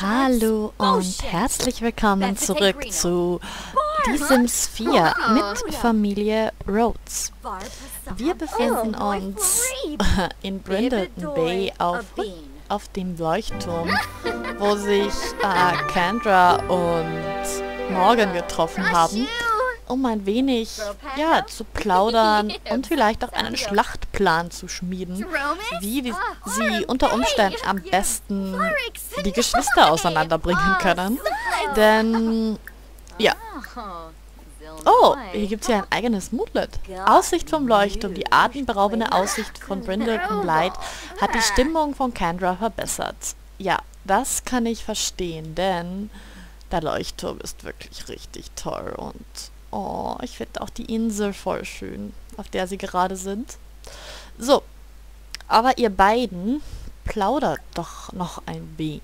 Hallo und herzlich willkommen zurück zu Die Sims 4 mit Familie Rhodes. Wir befinden uns in Brindleton Bay auf, auf dem Leuchtturm, wo sich äh, Kendra und Morgan getroffen haben um ein wenig ja, zu plaudern und vielleicht auch einen Schlachtplan zu schmieden, wie die, sie unter Umständen am besten die Geschwister auseinanderbringen können. Denn, ja. Oh, hier gibt es ja ein eigenes Moodlet. Aussicht vom Leuchtturm, die atemberaubende Aussicht von Brindleton Light hat die Stimmung von Kendra verbessert. Ja, das kann ich verstehen, denn der Leuchtturm ist wirklich richtig toll und Oh, ich finde auch die Insel voll schön, auf der sie gerade sind. So, aber ihr beiden plaudert doch noch ein wenig.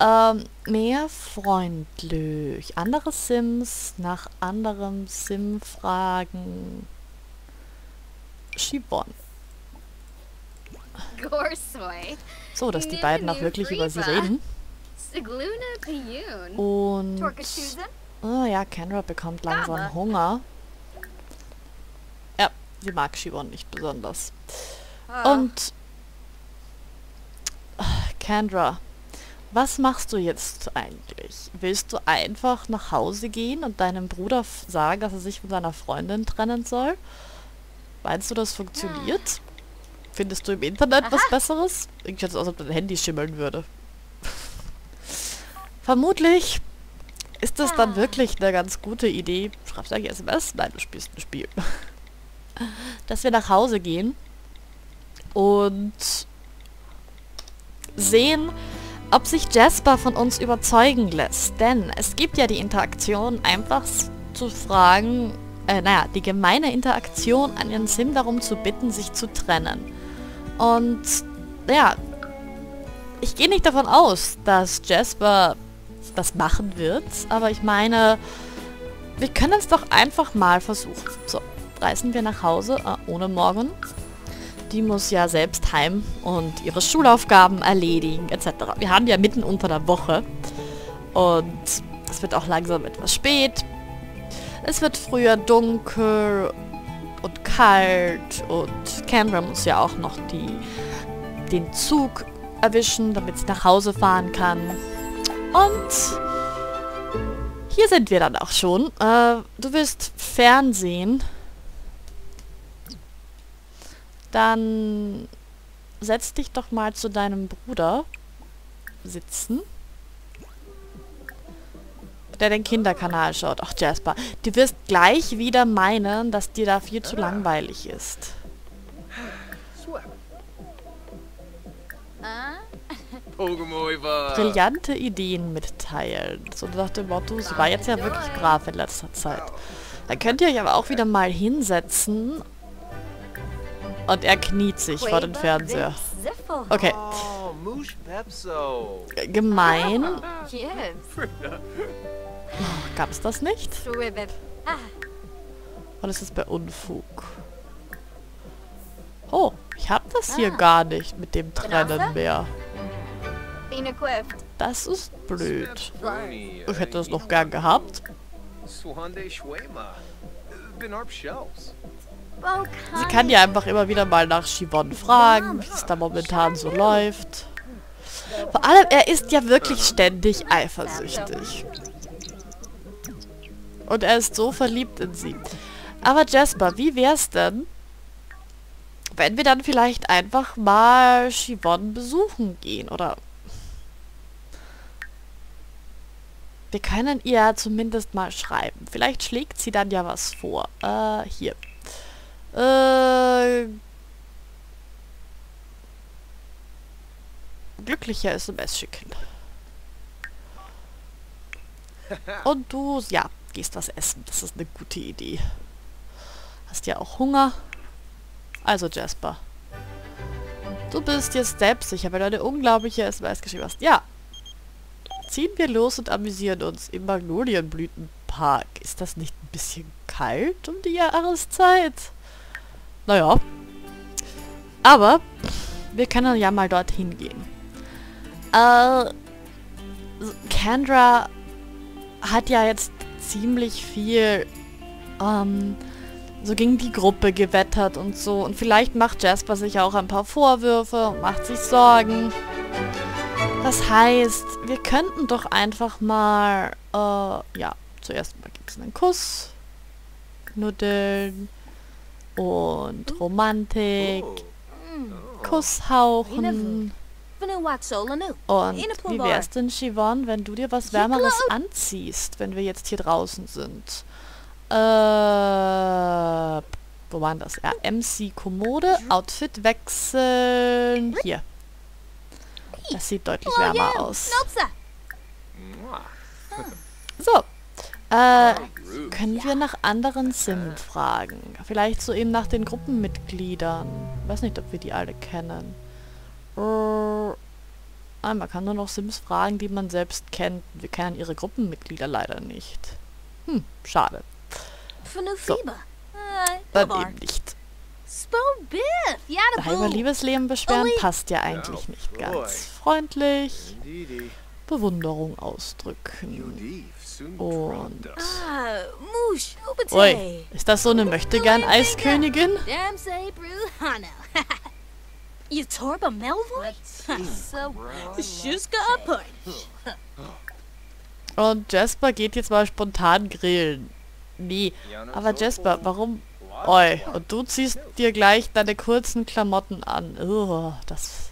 Ähm, mehr freundlich. Andere Sims nach anderem Sim fragen. Shibon. So, dass die beiden auch wirklich über sie reden. Und Oh ja, Kendra bekommt langsam Hunger. Ja, sie mag Shivon nicht besonders. Ah. Und... Kendra, was machst du jetzt eigentlich? Willst du einfach nach Hause gehen und deinem Bruder sagen, dass er sich von seiner Freundin trennen soll? Meinst du, das funktioniert? Findest du im Internet was Besseres? Ich schätze, als ob dein Handy schimmeln würde. Vermutlich ist das dann wirklich eine ganz gute Idee? Schreibst du eigentlich SMS? Nein, du spielst ein Spiel. Dass wir nach Hause gehen und sehen, ob sich Jasper von uns überzeugen lässt. Denn es gibt ja die Interaktion, einfach zu fragen, äh, naja, die gemeine Interaktion an ihren Sim darum zu bitten, sich zu trennen. Und, ja, ich gehe nicht davon aus, dass Jasper das machen wird. Aber ich meine, wir können es doch einfach mal versuchen. So, reisen wir nach Hause, äh, ohne Morgen. Die muss ja selbst heim und ihre Schulaufgaben erledigen, etc. Wir haben ja mitten unter der Woche. Und es wird auch langsam etwas spät. Es wird früher dunkel und kalt und Canberra muss ja auch noch die, den Zug erwischen, damit sie nach Hause fahren kann. Und hier sind wir dann auch schon. Äh, du willst Fernsehen. Dann setz dich doch mal zu deinem Bruder sitzen. Der den Kinderkanal schaut. Ach, Jasper. Du wirst gleich wieder meinen, dass dir da viel zu langweilig ist. Brillante Ideen mitteilen. So nach dem Motto, sie war jetzt ja wirklich brav in letzter Zeit. Dann könnt ihr euch aber auch wieder mal hinsetzen. Und er kniet sich vor den Fernseher. Okay. Gemein. Oh, Gab es das nicht? Oder ist es bei Unfug? Oh, ich habe das hier gar nicht mit dem Trennen mehr. Das ist blöd. Ich hätte es noch gern gehabt. Sie kann ja einfach immer wieder mal nach Shivon fragen, wie es da momentan so läuft. Vor allem, er ist ja wirklich ständig eifersüchtig. Und er ist so verliebt in sie. Aber Jasper, wie wär's denn, wenn wir dann vielleicht einfach mal Shivon besuchen gehen? Oder Wir können ihr zumindest mal schreiben. Vielleicht schlägt sie dann ja was vor. Äh, hier. Äh, glücklicher SMS schicken. Und du, ja, gehst was essen. Das ist eine gute Idee. Hast ja auch Hunger. Also Jasper. Du bist jetzt selbstsicher, weil du eine unglaubliche SMS geschrieben hast. Ja, ziehen wir los und amüsieren uns im Magnolienblütenpark. Ist das nicht ein bisschen kalt um die Jahreszeit? Naja. Aber wir können ja mal dorthin gehen. Äh, Kendra hat ja jetzt ziemlich viel ähm, so gegen die Gruppe gewettert und so. Und vielleicht macht Jasper sich auch ein paar Vorwürfe und macht sich Sorgen. Das heißt, wir könnten doch einfach mal, äh, ja, zuerst mal gibt es einen Kuss, Knuddeln und Romantik, Kuss hauchen. Und wie wär's denn, Siobhan, wenn du dir was Wärmeres anziehst, wenn wir jetzt hier draußen sind? Äh, wo waren das? Ja, MC Kommode, Outfit wechseln. Hier. Das sieht deutlich wärmer aus. So. Äh, können wir nach anderen Sim fragen? Vielleicht so eben nach den Gruppenmitgliedern. Weiß nicht, ob wir die alle kennen. Uh, ah, man kann nur noch Sims fragen, die man selbst kennt. Wir kennen ihre Gruppenmitglieder leider nicht. Hm, schade. So. Dann eben nicht. Da über Liebesleben beschweren passt ja eigentlich nicht ganz. Freundlich. Bewunderung ausdrücken. Und... Ui, ist das so eine Möchtegern-Eiskönigin? Und Jasper geht jetzt mal spontan grillen. Nee, aber Jasper, warum... Oi, und du ziehst dir gleich deine kurzen Klamotten an. Oh, das...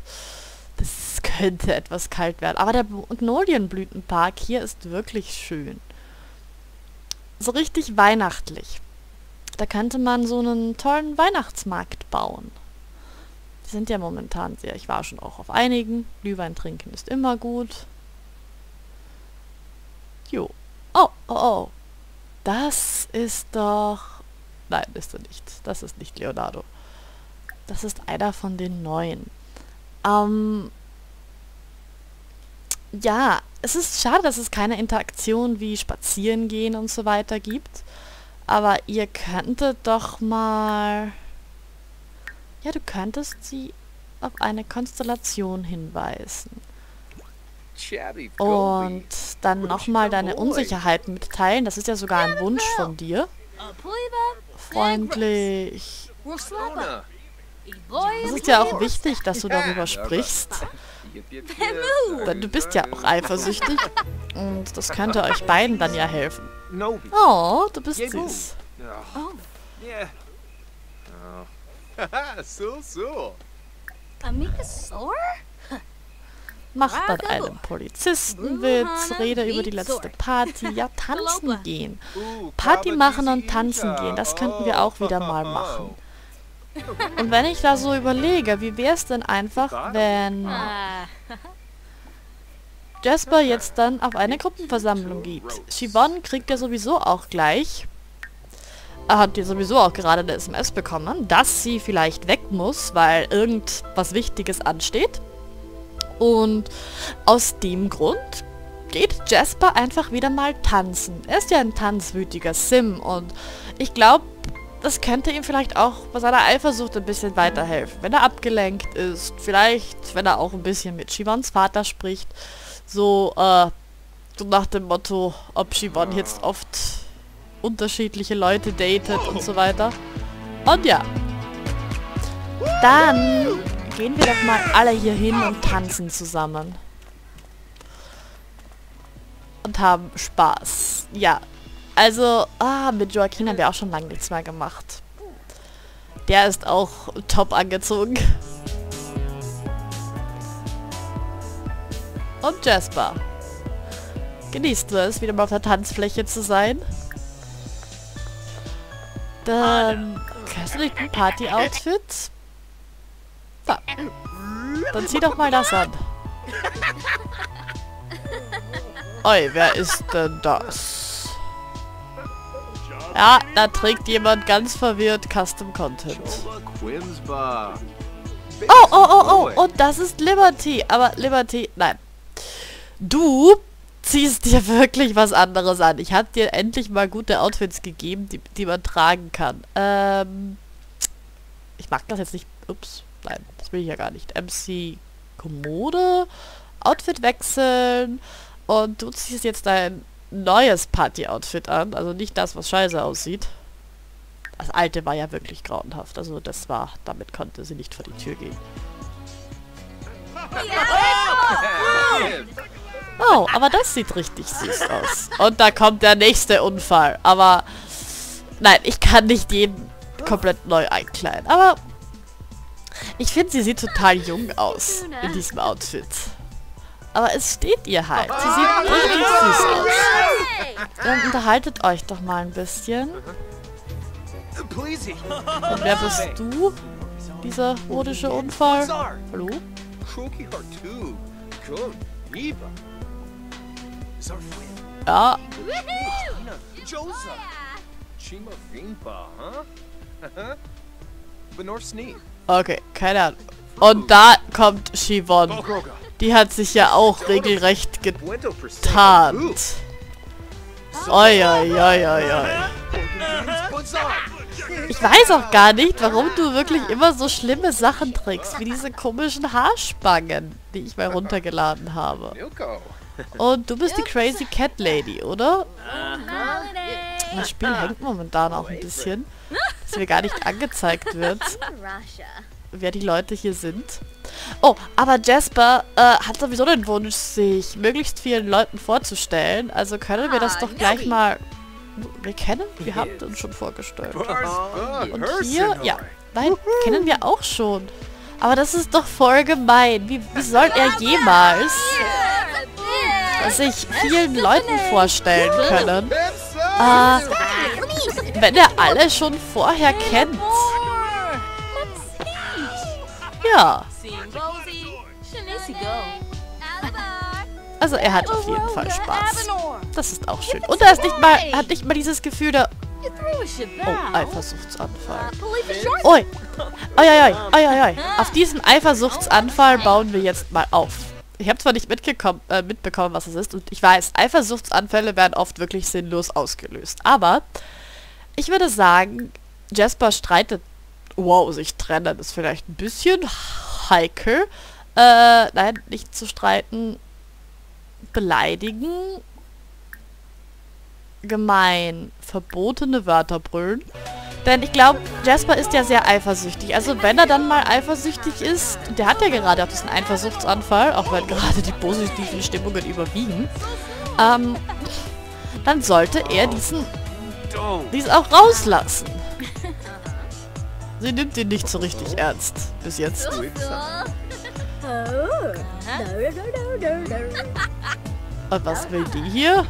Das könnte etwas kalt werden. Aber der Magnolienblütenpark hier ist wirklich schön. So richtig weihnachtlich. Da könnte man so einen tollen Weihnachtsmarkt bauen. Die sind ja momentan sehr... Ich war schon auch auf einigen. Glühwein trinken ist immer gut. Jo. Oh, oh, oh. Das ist doch... Nein, ist er nicht. Das ist nicht Leonardo. Das ist einer von den Neuen. Ähm... Ja, es ist schade, dass es keine Interaktion wie Spazieren gehen und so weiter gibt. Aber ihr könntet doch mal... Ja, du könntest sie auf eine Konstellation hinweisen. Und dann nochmal deine Unsicherheit mitteilen. Das ist ja sogar ein Wunsch von dir. Freundlich. Es ist ja auch wichtig, dass du darüber sprichst. Denn du bist ja auch eifersüchtig. Und das könnte euch beiden dann ja helfen. Oh, du bist süß. Oh. so, so. Mach dann einen Polizistenwitz, rede über die letzte Party, ja, tanzen gehen. Party machen und tanzen gehen, das könnten wir auch wieder mal machen. Und wenn ich da so überlege, wie wäre es denn einfach, wenn Jasper jetzt dann auf eine Gruppenversammlung geht? Siobhan kriegt ja sowieso auch gleich hat ihr sowieso auch gerade eine SMS bekommen, dass sie vielleicht weg muss, weil irgendwas Wichtiges ansteht. Und aus dem Grund geht Jasper einfach wieder mal tanzen. Er ist ja ein tanzwütiger Sim und ich glaube, das könnte ihm vielleicht auch bei seiner Eifersucht ein bisschen weiterhelfen. Wenn er abgelenkt ist, vielleicht, wenn er auch ein bisschen mit Shivans Vater spricht. So, äh, so nach dem Motto, ob Shivan jetzt oft unterschiedliche Leute datet und so weiter. Und ja. Dann gehen wir doch mal alle hier hin und tanzen zusammen. Und haben Spaß. Ja. Also, ah, mit Joaquin haben wir auch schon lange nichts mehr gemacht. Der ist auch top angezogen. Und Jasper. Genießt du es, wieder mal auf der Tanzfläche zu sein? Dann kannst du nicht ein Party-Outfit? Da. Dann zieh doch mal das an. Oi, wer ist denn das? Ja, da trägt jemand ganz verwirrt Custom Content. Oh, oh, oh, oh, und das ist Liberty. Aber Liberty, nein. Du ziehst dir wirklich was anderes an. Ich habe dir endlich mal gute Outfits gegeben, die, die man tragen kann. Ähm, ich mag das jetzt nicht. Ups, nein, das will ich ja gar nicht. MC Kommode, Outfit wechseln und du ziehst jetzt dein neues Party-Outfit an. Also nicht das, was scheiße aussieht. Das alte war ja wirklich grauenhaft. Also das war, damit konnte sie nicht vor die Tür gehen. Oh, aber das sieht richtig süß aus. Und da kommt der nächste Unfall. Aber nein, ich kann nicht jeden komplett neu einkleiden. Aber ich finde, sie sieht total jung aus in diesem Outfit. Aber es steht ihr halt. Sie sieht richtig süß aus. Dann unterhaltet euch doch mal ein bisschen. Und wer bist du? Dieser modische Unfall? Hallo? Ja. Okay, keine Ahnung. Und da kommt Shivon. Die hat sich ja auch regelrecht getarnt. Oi, oi, oi, oi, oi. Ich weiß auch gar nicht, warum du wirklich immer so schlimme Sachen trägst, wie diese komischen Haarspangen, die ich mal runtergeladen habe. Und du bist die Crazy Cat Lady, oder? Das Spiel hängt momentan auch ein bisschen, dass mir gar nicht angezeigt wird, wer die Leute hier sind. Oh, aber Jasper äh, hat sowieso den Wunsch, sich möglichst vielen Leuten vorzustellen. Also können wir das doch gleich mal... Wir kennen? Wir haben uns schon vorgestellt. Und hier? Ja. Nein, kennen wir auch schon. Aber das ist doch voll gemein. Wie, wie soll er jemals sich vielen Leuten vorstellen können? Äh, wenn er alle schon vorher kennt. Ja. Also er hat auf jeden Fall Spaß. Das ist auch schön. Und er ist nicht mal, hat nicht mal dieses Gefühl der... Oh, Eifersuchtsanfall. Oi. Oi, oi, oi, oi, oi. Auf diesen Eifersuchtsanfall bauen wir jetzt mal auf. Ich habe zwar nicht äh, mitbekommen, was es ist. Und ich weiß, Eifersuchtsanfälle werden oft wirklich sinnlos ausgelöst. Aber ich würde sagen, Jasper streitet... Wow, sich trennen ist vielleicht ein bisschen heikel. Äh, nein, nicht zu streiten. Beleidigen. Gemein. Verbotene Wörter brüllen. Denn ich glaube, Jasper ist ja sehr eifersüchtig. Also wenn er dann mal eifersüchtig ist, der hat ja gerade auch diesen Eifersuchtsanfall, auch wenn gerade die positiven Stimmungen überwiegen, ähm, dann sollte er diesen, diesen auch rauslassen. Sie nimmt ihn nicht so richtig ernst. Bis jetzt. Und was will die hier?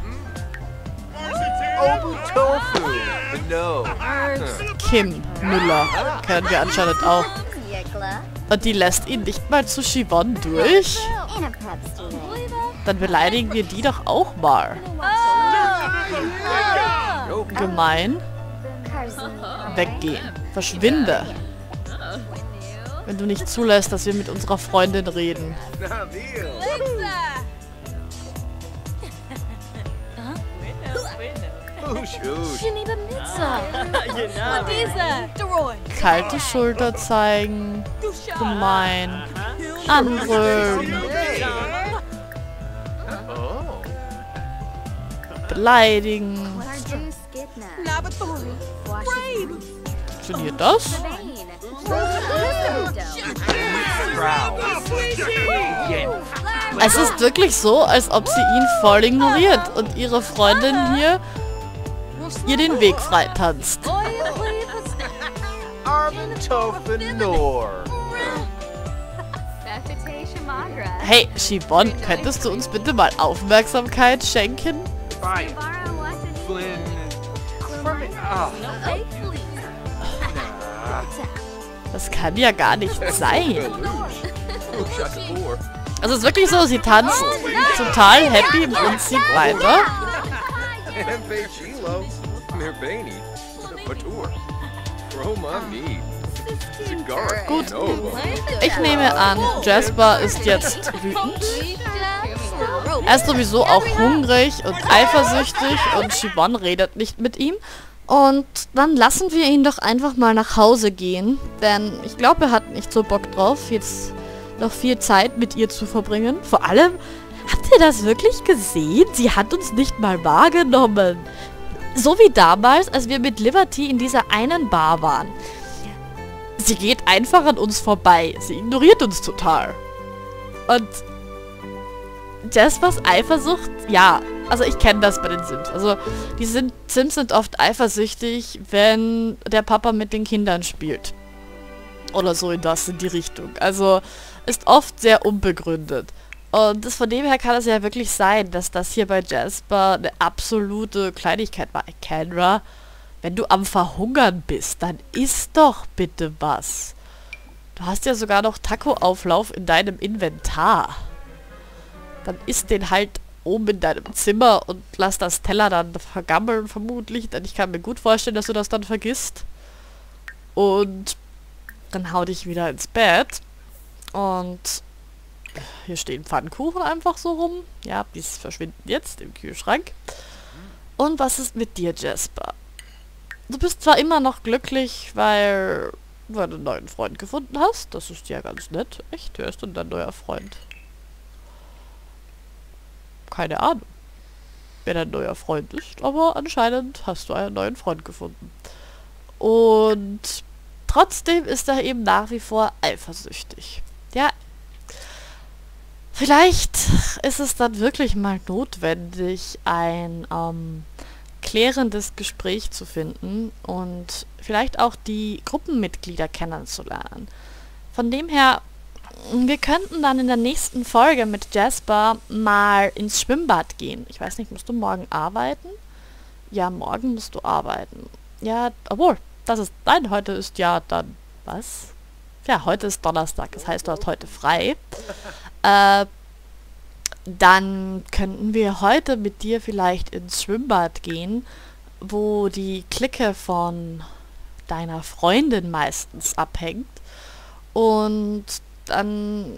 Kim Müller. Kennen wir anscheinend auch. Und die lässt ihn nicht mal zu Shivon durch? Dann beleidigen wir die doch auch mal. Gemein. Weggehen. Verschwinde. Wenn du nicht zulässt, dass wir mit unserer Freundin reden. Kalte Schulter zeigen. Gemein. Anbrüllen. Beleidigen. Funktioniert das? Es ist wirklich so, als ob sie ihn voll ignoriert und ihre Freundin hier ihr den Weg frei tanzt. Hey, Shibon, könntest du uns bitte mal Aufmerksamkeit schenken? Das kann ja gar nicht sein. Also es ist wirklich so, sie tanzt total happy im Prinzip weiter. Gut, ich nehme an, Jasper ist jetzt wütend. Er ist sowieso auch hungrig und eifersüchtig und Shibon redet nicht mit ihm. Und dann lassen wir ihn doch einfach mal nach Hause gehen, denn ich glaube, er hat nicht so Bock drauf, jetzt noch viel Zeit mit ihr zu verbringen. Vor allem, habt ihr das wirklich gesehen? Sie hat uns nicht mal wahrgenommen. So wie damals, als wir mit Liberty in dieser einen Bar waren. Sie geht einfach an uns vorbei. Sie ignoriert uns total. Und Jaspers Eifersucht, ja, also ich kenne das bei den Sims. Also die sind, Sims sind oft eifersüchtig, wenn der Papa mit den Kindern spielt. Oder so in das, in die Richtung. Also ist oft sehr unbegründet. Und das, von dem her kann es ja wirklich sein, dass das hier bei Jasper eine absolute Kleinigkeit war. Kendra, wenn du am Verhungern bist, dann isst doch bitte was. Du hast ja sogar noch Taco-Auflauf in deinem Inventar. Dann isst den halt oben in deinem Zimmer und lass das Teller dann vergammeln vermutlich. Denn ich kann mir gut vorstellen, dass du das dann vergisst. Und dann hau dich wieder ins Bett. Und hier stehen Pfannkuchen einfach so rum. Ja, die verschwinden jetzt im Kühlschrank. Und was ist mit dir, Jasper? Du bist zwar immer noch glücklich, weil du einen neuen Freund gefunden hast. Das ist ja ganz nett. Echt? Wer ist denn dein neuer Freund? Keine Ahnung, wer dein neuer Freund ist, aber anscheinend hast du einen neuen Freund gefunden. Und trotzdem ist er eben nach wie vor eifersüchtig. Ja, vielleicht ist es dann wirklich mal notwendig, ein ähm, klärendes Gespräch zu finden und vielleicht auch die Gruppenmitglieder kennenzulernen. Von dem her, wir könnten dann in der nächsten Folge mit Jasper mal ins Schwimmbad gehen. Ich weiß nicht, musst du morgen arbeiten? Ja, morgen musst du arbeiten. Ja, obwohl, das ist, nein, heute ist ja dann, was? Ja, heute ist Donnerstag, das heißt, du hast heute frei. Äh, dann könnten wir heute mit dir vielleicht ins Schwimmbad gehen, wo die Clique von deiner Freundin meistens abhängt. Und dann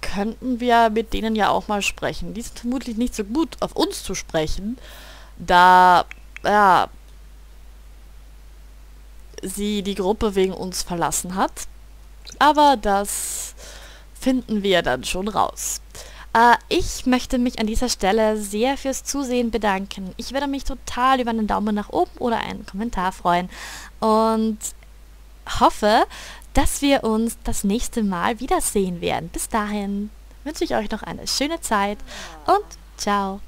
könnten wir mit denen ja auch mal sprechen. Die sind vermutlich nicht so gut auf uns zu sprechen, da, ja, sie die Gruppe wegen uns verlassen hat. Aber das finden wir dann schon raus. Äh, ich möchte mich an dieser Stelle sehr fürs Zusehen bedanken. Ich würde mich total über einen Daumen nach oben oder einen Kommentar freuen und hoffe, dass wir uns das nächste Mal wiedersehen werden. Bis dahin wünsche ich euch noch eine schöne Zeit und ciao.